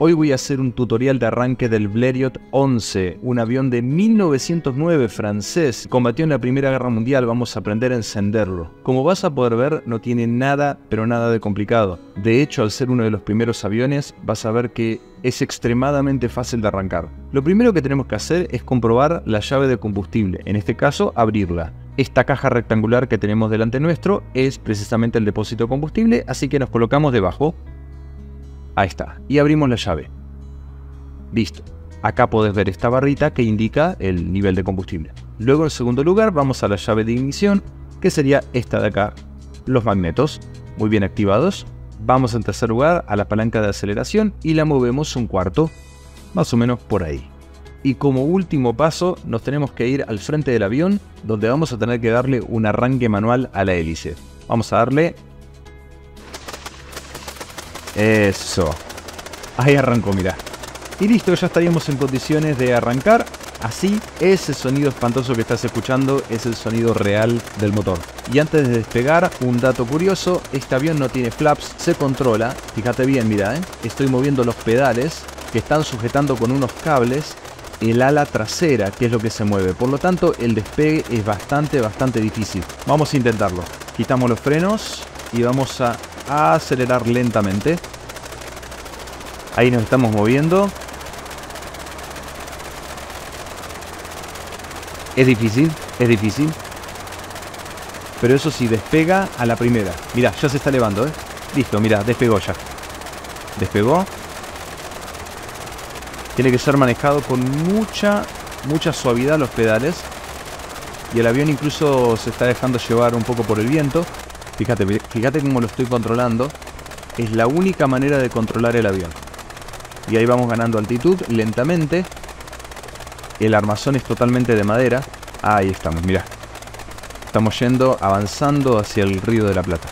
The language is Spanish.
Hoy voy a hacer un tutorial de arranque del Blériot 11, un avión de 1909 francés. Combatió en la Primera Guerra Mundial, vamos a aprender a encenderlo. Como vas a poder ver, no tiene nada, pero nada de complicado. De hecho, al ser uno de los primeros aviones, vas a ver que es extremadamente fácil de arrancar. Lo primero que tenemos que hacer es comprobar la llave de combustible, en este caso abrirla. Esta caja rectangular que tenemos delante nuestro es precisamente el depósito de combustible, así que nos colocamos debajo. Ahí está. Y abrimos la llave. Listo. Acá podés ver esta barrita que indica el nivel de combustible. Luego en segundo lugar vamos a la llave de ignición, que sería esta de acá. Los magnetos, muy bien activados. Vamos en tercer lugar a la palanca de aceleración y la movemos un cuarto, más o menos por ahí. Y como último paso nos tenemos que ir al frente del avión, donde vamos a tener que darle un arranque manual a la hélice. Vamos a darle eso. Ahí arrancó, mira. Y listo, ya estaríamos en condiciones de arrancar. Así, ese sonido espantoso que estás escuchando es el sonido real del motor. Y antes de despegar, un dato curioso, este avión no tiene flaps, se controla, fíjate bien, mira, ¿eh? estoy moviendo los pedales que están sujetando con unos cables el ala trasera, que es lo que se mueve. Por lo tanto, el despegue es bastante, bastante difícil. Vamos a intentarlo. Quitamos los frenos y vamos a a acelerar lentamente. Ahí nos estamos moviendo. Es difícil, es difícil. Pero eso sí, despega a la primera. Mira, ya se está elevando, ¿eh? Listo, mira, despegó ya. Despegó. Tiene que ser manejado con mucha, mucha suavidad los pedales. Y el avión incluso se está dejando llevar un poco por el viento. Fíjate, fíjate cómo lo estoy controlando. Es la única manera de controlar el avión. Y ahí vamos ganando altitud lentamente. El armazón es totalmente de madera. Ahí estamos, mirá. Estamos yendo, avanzando hacia el río de la Plata.